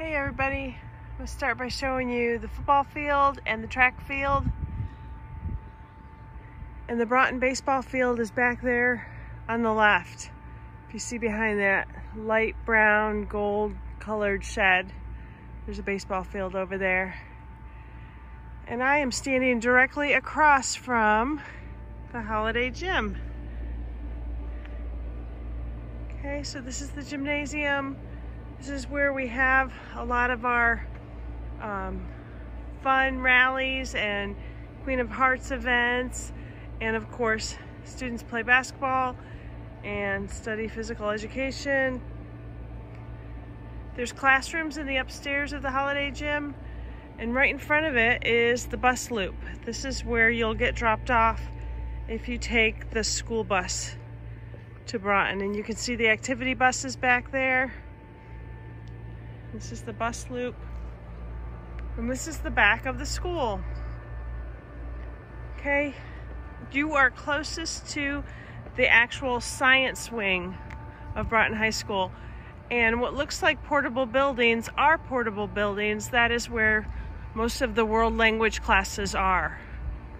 Hey everybody, I'm going to start by showing you the football field and the track field. And the Broughton baseball field is back there on the left. If you see behind that light brown gold colored shed, there's a baseball field over there. And I am standing directly across from the Holiday Gym. Okay, so this is the gymnasium. This is where we have a lot of our um, fun rallies and Queen of Hearts events. And of course, students play basketball and study physical education. There's classrooms in the upstairs of the Holiday Gym. And right in front of it is the bus loop. This is where you'll get dropped off if you take the school bus to Broughton. And you can see the activity buses back there. This is the bus loop. And this is the back of the school. Okay, you are closest to the actual science wing of Broughton High School. And what looks like portable buildings are portable buildings. That is where most of the world language classes are.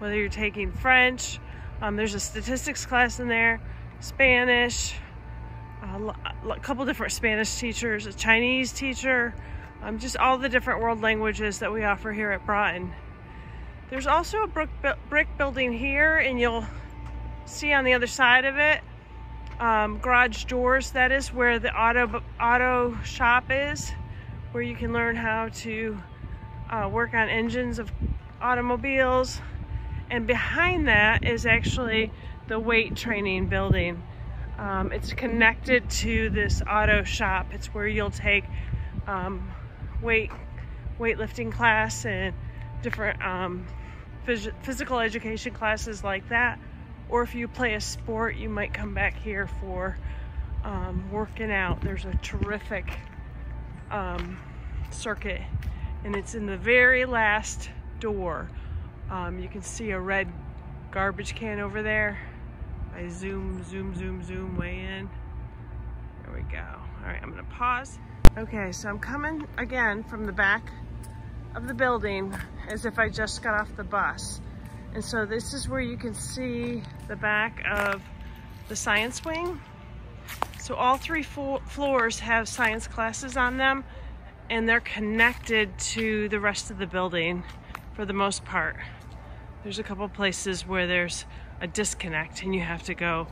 Whether you're taking French, um, there's a statistics class in there, Spanish, a couple different Spanish teachers, a Chinese teacher, um, just all the different world languages that we offer here at Broughton. There's also a brick, brick building here and you'll see on the other side of it um, garage doors. That is where the auto, auto shop is, where you can learn how to uh, work on engines of automobiles. And behind that is actually the weight training building. Um, it's connected to this auto shop. It's where you'll take um, weight weightlifting class and different um, phys physical education classes like that. Or if you play a sport, you might come back here for um, working out. There's a terrific um, circuit and it's in the very last door. Um, you can see a red garbage can over there. I zoom, zoom, zoom, zoom way in. There we go. All right, I'm gonna pause. Okay, so I'm coming again from the back of the building as if I just got off the bus. And so this is where you can see the back of the science wing. So all three floors have science classes on them and they're connected to the rest of the building for the most part. There's a couple places where there's a disconnect and you have to go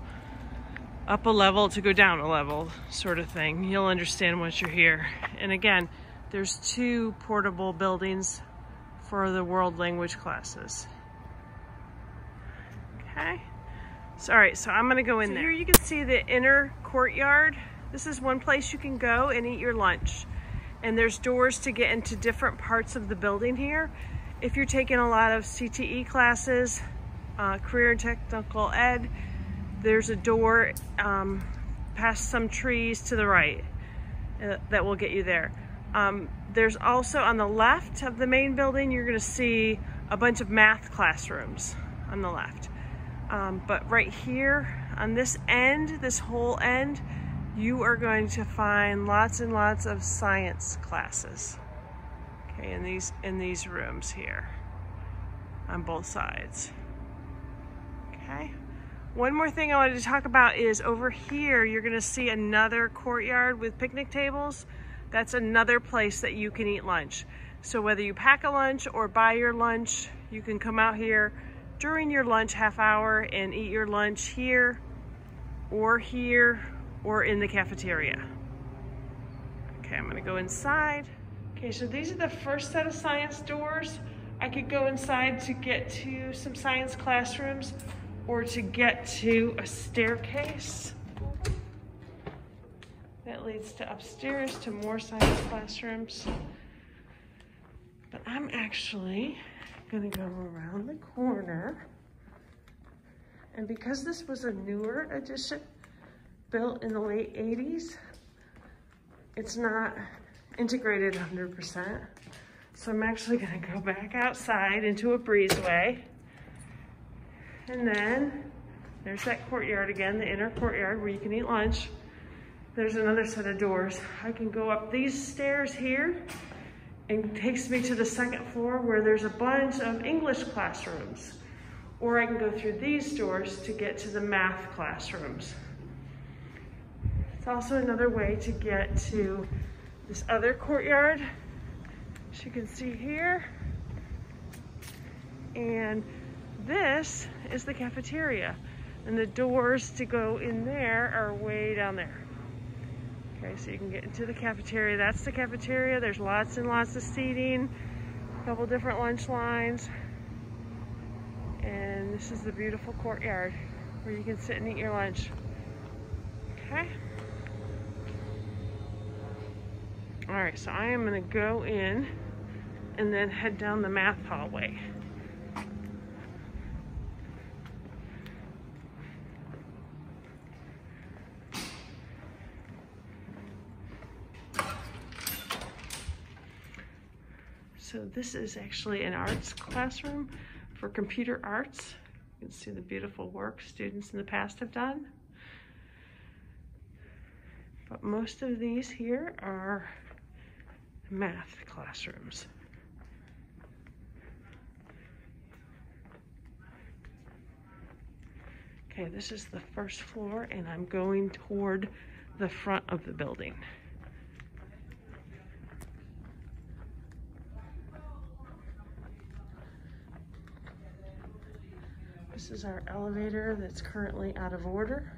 up a level to go down a level sort of thing. You'll understand once you're here. And again, there's two portable buildings for the world language classes. Okay. So, all right, so I'm gonna go in so there. Here you can see the inner courtyard. This is one place you can go and eat your lunch. And there's doors to get into different parts of the building here. If you're taking a lot of CTE classes, uh, career and technical ed. There's a door um, past some trees to the right uh, that will get you there. Um, there's also on the left of the main building, you're gonna see a bunch of math classrooms on the left. Um, but right here on this end, this whole end, you are going to find lots and lots of science classes. Okay, in these in these rooms here on both sides. Okay. One more thing I wanted to talk about is over here, you're gonna see another courtyard with picnic tables. That's another place that you can eat lunch. So whether you pack a lunch or buy your lunch, you can come out here during your lunch half hour and eat your lunch here or here or in the cafeteria. Okay, I'm gonna go inside. Okay, so these are the first set of science doors. I could go inside to get to some science classrooms or to get to a staircase that leads to upstairs to more science classrooms. But I'm actually gonna go around the corner. And because this was a newer addition, built in the late 80s, it's not integrated 100%. So I'm actually gonna go back outside into a breezeway and then there's that courtyard again, the inner courtyard where you can eat lunch. there's another set of doors. I can go up these stairs here and takes me to the second floor where there's a bunch of English classrooms. Or I can go through these doors to get to the math classrooms. It's also another way to get to this other courtyard, as you can see here. And this is the cafeteria. And the doors to go in there are way down there. Okay, so you can get into the cafeteria. That's the cafeteria. There's lots and lots of seating, a couple different lunch lines. And this is the beautiful courtyard where you can sit and eat your lunch. Okay. All right, so I am gonna go in and then head down the math hallway. So this is actually an arts classroom for computer arts. You can see the beautiful work students in the past have done. But most of these here are math classrooms. Okay, this is the first floor and I'm going toward the front of the building. This is our elevator that's currently out of order.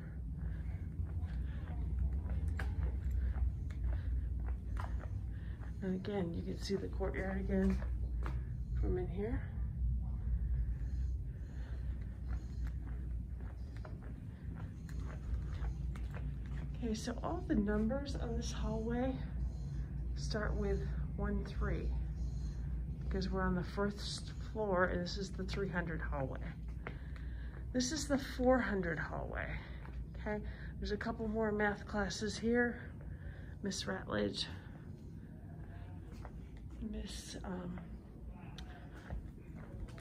And again, you can see the courtyard again from in here. Okay, so all the numbers on this hallway start with 1-3 because we're on the first floor and this is the 300 hallway. This is the 400 hallway, okay? There's a couple more math classes here. Miss Ratledge, Miss, um,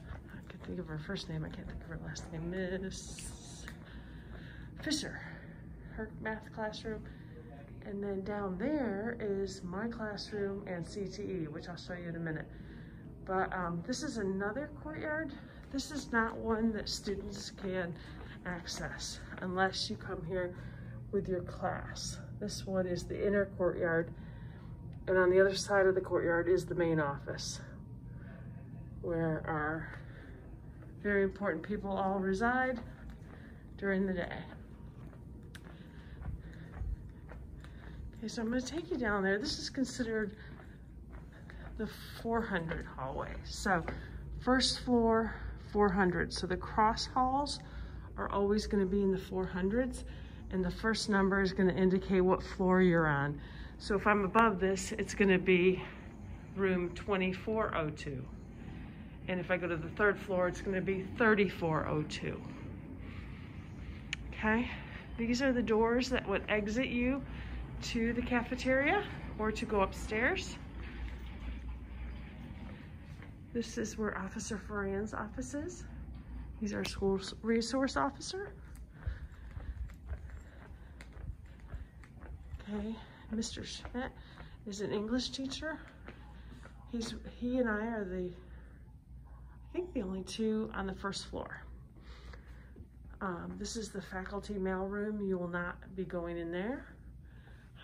I can think of her first name, I can't think of her last name, Miss Fisher, her math classroom. And then down there is my classroom and CTE, which I'll show you in a minute. But um, this is another courtyard this is not one that students can access unless you come here with your class. This one is the inner courtyard and on the other side of the courtyard is the main office where our very important people all reside during the day. Okay, so I'm gonna take you down there. This is considered the 400 hallway. So first floor, 400. So the cross halls are always gonna be in the 400s and the first number is gonna indicate what floor you're on. So if I'm above this, it's gonna be room 2402. And if I go to the third floor, it's gonna be 3402. Okay, these are the doors that would exit you to the cafeteria or to go upstairs. This is where Officer Ferran's office is. He's our school resource officer. Okay, Mr. Schmidt is an English teacher. He's he and I are the I think the only two on the first floor. Um, this is the faculty mail room. You will not be going in there.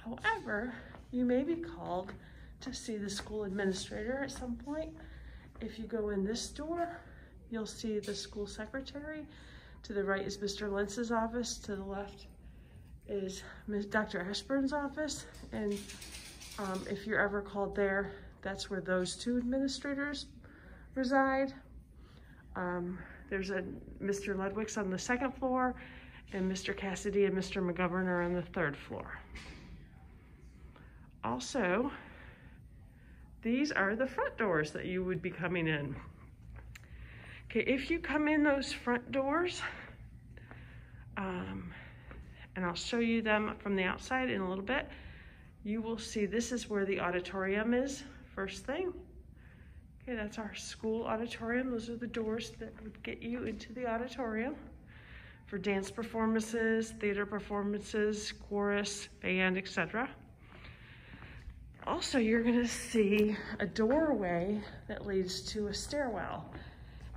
However, you may be called to see the school administrator at some point if you go in this door, you'll see the school secretary. To the right is Mr. Lentz's office. To the left is Ms. Dr. Ashburn's office. And um, if you're ever called there, that's where those two administrators reside. Um, there's a Mr. Ludwig's on the second floor and Mr. Cassidy and Mr. McGovern are on the third floor. Also, these are the front doors that you would be coming in. Okay, if you come in those front doors, um, and I'll show you them from the outside in a little bit, you will see this is where the auditorium is, first thing. Okay, that's our school auditorium. Those are the doors that would get you into the auditorium for dance performances, theater performances, chorus, band, etc. Also, you're gonna see a doorway that leads to a stairwell.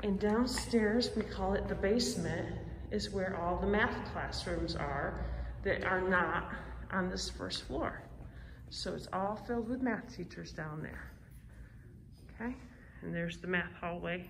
And downstairs, we call it the basement, is where all the math classrooms are that are not on this first floor. So it's all filled with math teachers down there. Okay, and there's the math hallway.